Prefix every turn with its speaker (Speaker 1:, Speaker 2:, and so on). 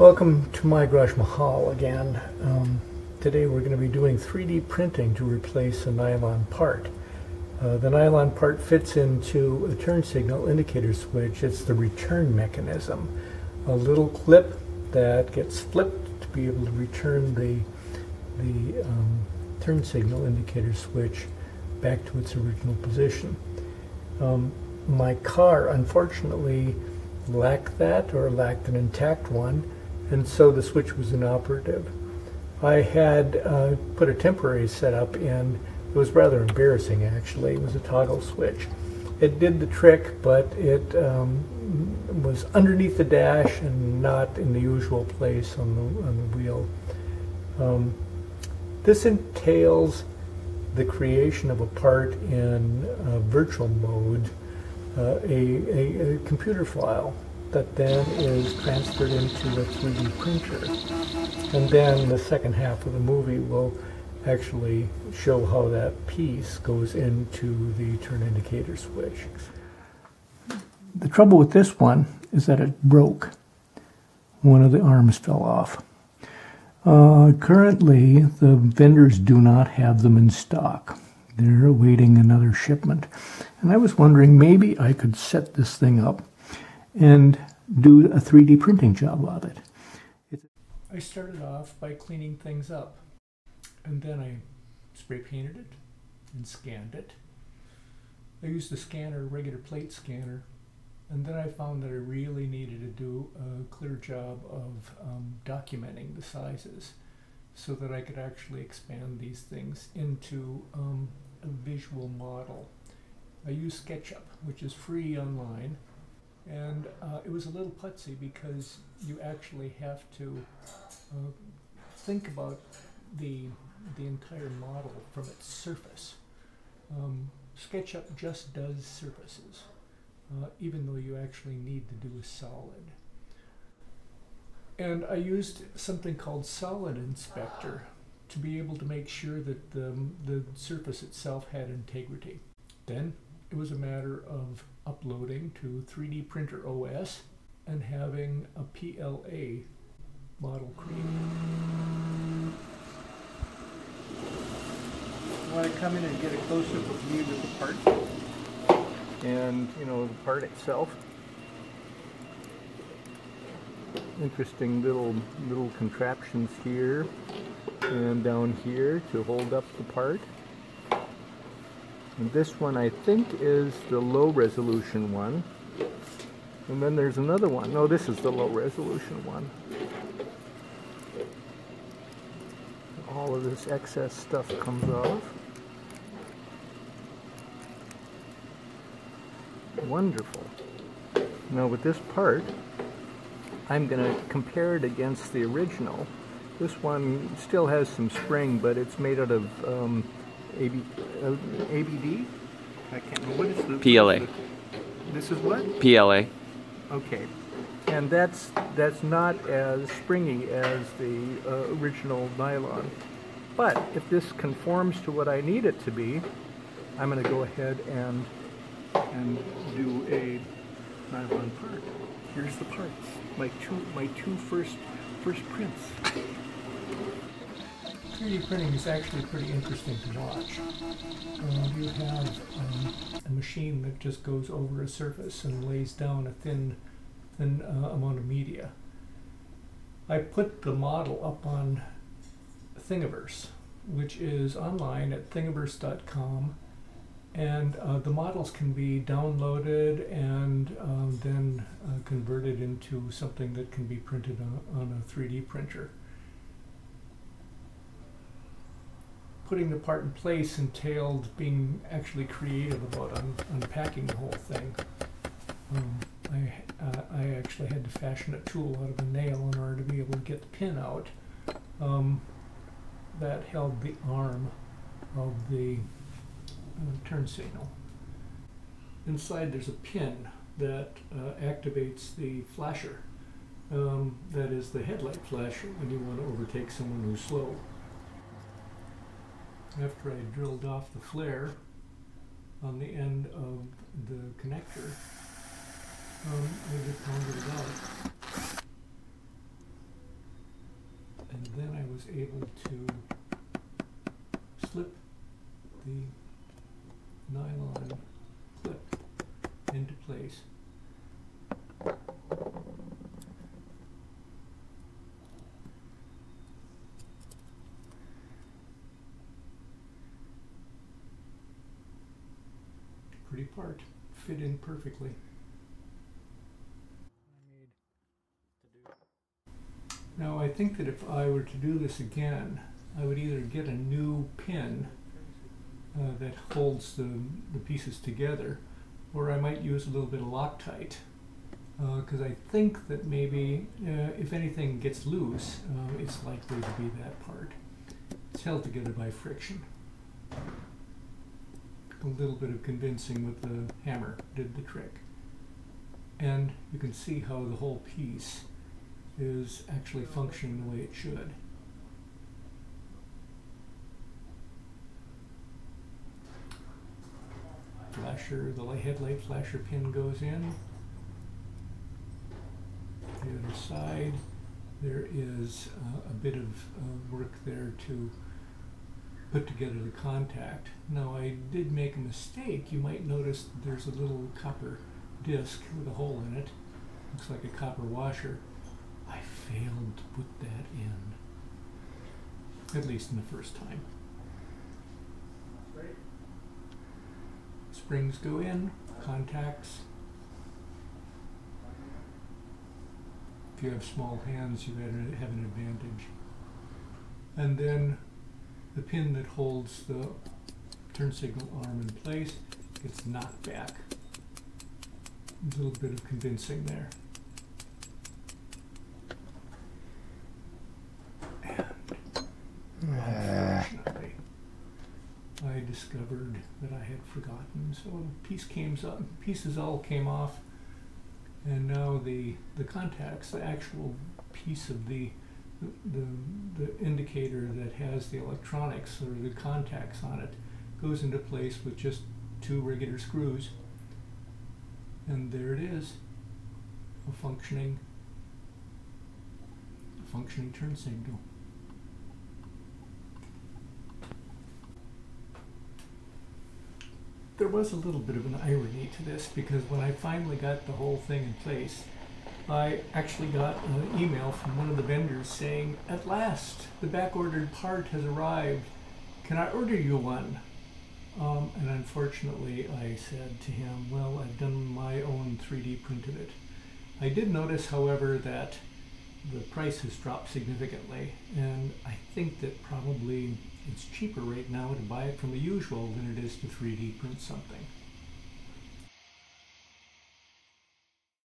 Speaker 1: Welcome to my Garage Mahal again. Um, today we're going to be doing 3D printing to replace a nylon part. Uh, the nylon part fits into a turn signal indicator switch. It's the return mechanism. A little clip that gets flipped to be able to return the, the um, turn signal indicator switch back to its original position. Um, my car unfortunately lacked that or lacked an intact one and so the switch was inoperative. I had uh, put a temporary setup in. It was rather embarrassing actually. It was a toggle switch. It did the trick, but it um, was underneath the dash and not in the usual place on the, on the wheel. Um, this entails the creation of a part in virtual mode, uh, a, a, a computer file that then is transferred into a 3D printer. And then the second half of the movie will actually show how that piece goes into the turn indicator switch. The trouble with this one is that it broke. One of the arms fell off. Uh, currently, the vendors do not have them in stock. They're awaiting another shipment. And I was wondering maybe I could set this thing up and do a 3D printing job of it. I started off by cleaning things up and then I spray painted it and scanned it. I used a scanner, regular plate scanner, and then I found that I really needed to do a clear job of um, documenting the sizes so that I could actually expand these things into um, a visual model. I use SketchUp, which is free online, and uh, it was a little putsy because you actually have to uh, think about the, the entire model from its surface. Um, SketchUp just does surfaces, uh, even though you actually need to do a solid. And I used something called Solid Inspector to be able to make sure that the, the surface itself had integrity. Then it was a matter of uploading to 3D Printer OS and having a PLA model created. I want to come in and get a close-up view of the part and you know the part itself. Interesting little little contraptions here and down here to hold up the part. And this one I think is the low resolution one. And then there's another one. No, this is the low resolution one. All of this excess stuff comes off. Wonderful. Now with this part, I'm going to compare it against the original. This one still has some spring, but it's made out of um, AB, uh, ABD? I can't remember. What is the...
Speaker 2: PLA.
Speaker 1: This is what?
Speaker 2: PLA.
Speaker 1: Okay. And that's that's not as springy as the uh, original nylon. But if this conforms to what I need it to be, I'm going to go ahead and and do a nylon part. Here's the parts. My two my two first first prints. 3D printing is actually pretty interesting to watch. Uh, you have um, a machine that just goes over a surface and lays down a thin, thin uh, amount of media. I put the model up on Thingiverse, which is online at thingiverse.com, and uh, the models can be downloaded and um, then uh, converted into something that can be printed on, on a 3D printer. Putting the part in place entailed being actually creative about un unpacking the whole thing. Um, I, uh, I actually had to fashion a tool out of a nail in order to be able to get the pin out um, that held the arm of the uh, turn signal. Inside there's a pin that uh, activates the flasher. Um, that is the headlight flasher when you want to overtake someone who's slow after I drilled off the flare on the end of the connector, um, I just pounded it out. and then I was able to slip the nylon clip into place. Part, fit in perfectly. Now I think that if I were to do this again, I would either get a new pin uh, that holds the, the pieces together, or I might use a little bit of Loctite. Because uh, I think that maybe uh, if anything gets loose, uh, it's likely to be that part. It's held together by friction. A little bit of convincing with the hammer did the trick. And you can see how the whole piece is actually functioning the way it should. Flasher, the headlight flasher pin goes in. The other side, there is uh, a bit of uh, work there to put together the contact. Now I did make a mistake. You might notice there's a little copper disc with a hole in it. Looks like a copper washer. I failed to put that in. At least in the first time. Springs go in, contacts. If you have small hands, you have an advantage. And then the pin that holds the turn signal arm in place gets knocked back. A little bit of convincing there. And Unfortunately, I discovered that I had forgotten. So piece came up, pieces all came off, and now the the contacts, the actual piece of the the, the indicator that has the electronics or the contacts on it goes into place with just two regular screws. And there it is, a functioning, a functioning turn signal. there was a little bit of an irony to this because when I finally got the whole thing in place, I actually got an email from one of the vendors saying, At last, the back ordered part has arrived. Can I order you one? Um, and unfortunately, I said to him, Well, I've done my own 3D print of it. I did notice, however, that the price has dropped significantly, and I think that probably it's cheaper right now to buy it from the usual than it is to 3D print something.